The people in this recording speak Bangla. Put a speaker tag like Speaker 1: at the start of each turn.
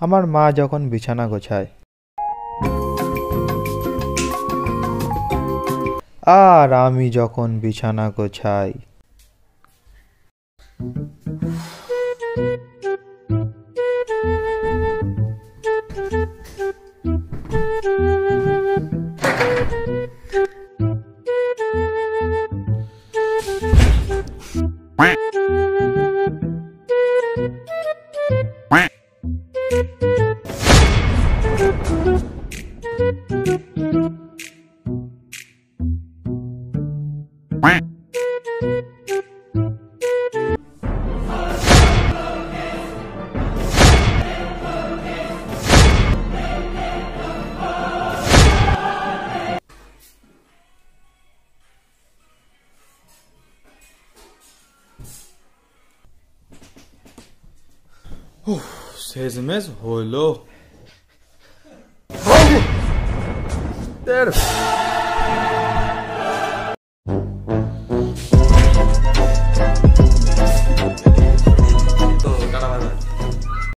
Speaker 1: আমার মা যখন বিছানা গোছায়। আর আমি যখন বিছানা গোছাই।
Speaker 2: Oh, says a mess. Hello. inteiro.